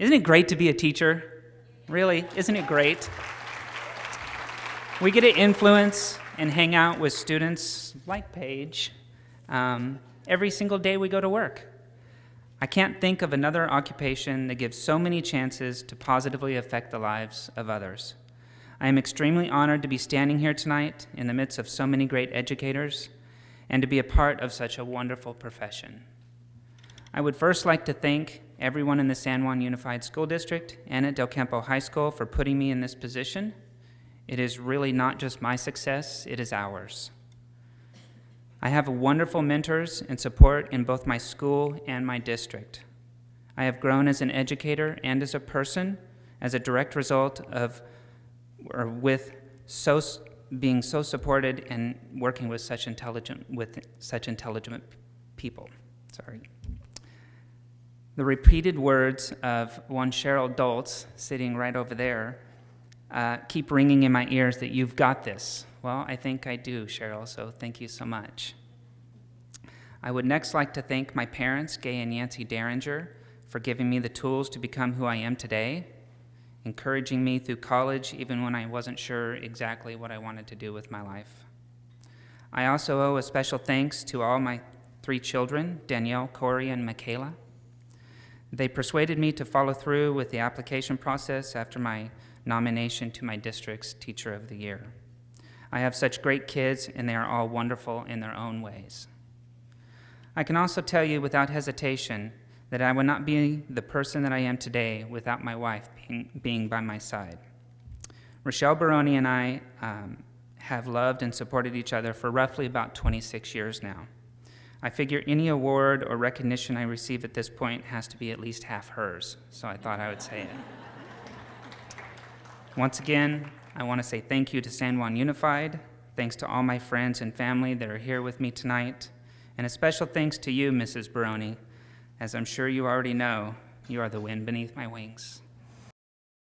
Isn't it great to be a teacher? Really? Isn't it great? We get to influence and hang out with students like Paige um, every single day we go to work. I can't think of another occupation that gives so many chances to positively affect the lives of others. I am extremely honored to be standing here tonight in the midst of so many great educators and to be a part of such a wonderful profession. I would first like to thank everyone in the San Juan Unified School District and at Del Campo High School for putting me in this position. It is really not just my success, it is ours. I have wonderful mentors and support in both my school and my district. I have grown as an educator and as a person as a direct result of or with so being so supported and working with such intelligent with such intelligent people. Sorry. The repeated words of one Cheryl Doltz, sitting right over there, uh, keep ringing in my ears that you've got this. Well, I think I do, Cheryl, so thank you so much. I would next like to thank my parents, Gay and Yancy Derringer, for giving me the tools to become who I am today, encouraging me through college even when I wasn't sure exactly what I wanted to do with my life. I also owe a special thanks to all my three children, Danielle, Corey, and Michaela. They persuaded me to follow through with the application process after my nomination to my district's Teacher of the Year. I have such great kids, and they are all wonderful in their own ways. I can also tell you without hesitation that I would not be the person that I am today without my wife being, being by my side. Rochelle Barone and I um, have loved and supported each other for roughly about 26 years now. I figure any award or recognition I receive at this point has to be at least half hers, so I thought I would say it. Once again, I want to say thank you to San Juan Unified. Thanks to all my friends and family that are here with me tonight. And a special thanks to you, Mrs. Barone. As I'm sure you already know, you are the wind beneath my wings.